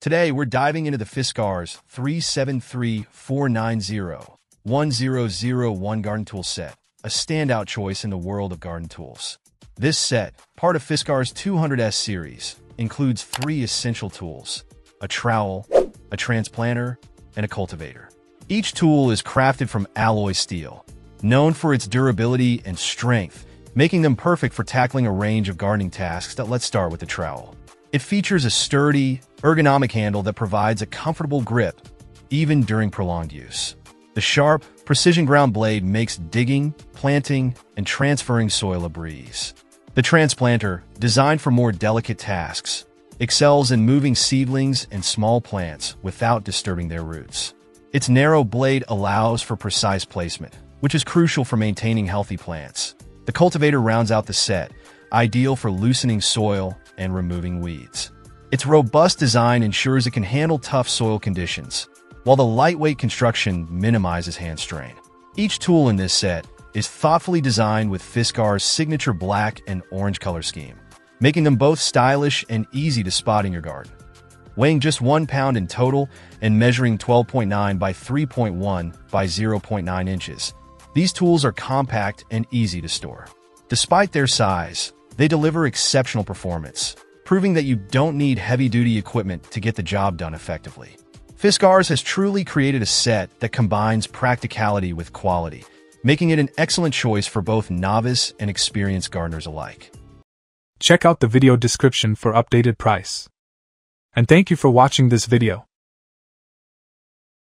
Today, we're diving into the Fiskars 373-490-1001 garden tool set, a standout choice in the world of garden tools. This set, part of Fiskars 200S series, includes three essential tools, a trowel, a transplanter, and a cultivator. Each tool is crafted from alloy steel, known for its durability and strength, making them perfect for tackling a range of gardening tasks that let's start with the trowel. It features a sturdy, ergonomic handle that provides a comfortable grip, even during prolonged use. The sharp, precision ground blade makes digging, planting, and transferring soil a breeze. The transplanter, designed for more delicate tasks, excels in moving seedlings and small plants without disturbing their roots. Its narrow blade allows for precise placement, which is crucial for maintaining healthy plants. The cultivator rounds out the set, ideal for loosening soil and removing weeds. Its robust design ensures it can handle tough soil conditions, while the lightweight construction minimizes hand strain. Each tool in this set is thoughtfully designed with Fiskar's signature black and orange color scheme, making them both stylish and easy to spot in your garden. Weighing just 1 pound in total and measuring 12.9 by 3.1 by 0.9 inches, these tools are compact and easy to store. Despite their size, they deliver exceptional performance, proving that you don't need heavy-duty equipment to get the job done effectively. Fiskars has truly created a set that combines practicality with quality, making it an excellent choice for both novice and experienced gardeners alike. Check out the video description for updated price. And thank you for watching this video.